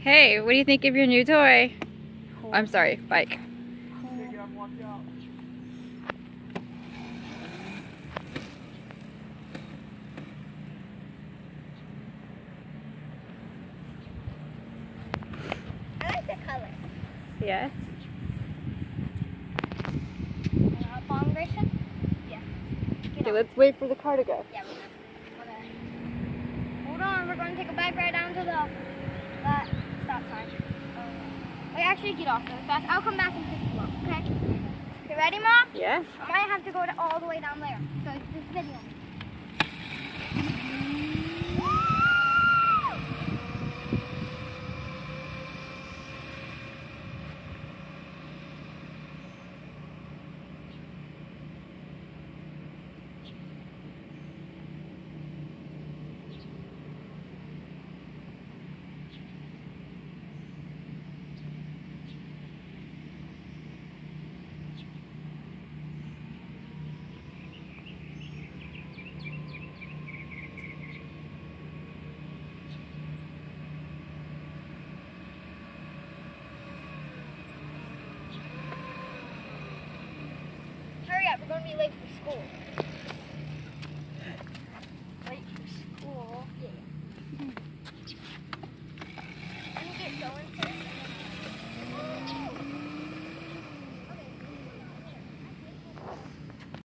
Hey, what do you think of your new toy? I'm sorry, bike. I like the color. Yeah. Bomb Yeah. Okay, let's wait for the car to go. Yeah, we're gonna, we're gonna- Hold on, we're going to take a bike ride down to the sign. Wait, actually, get off really fast. I'll come back and pick you up, okay? You ready, Mom? Yeah. I might have to go all the way down there. So it's this video. Hurry up, we're going to be late for school.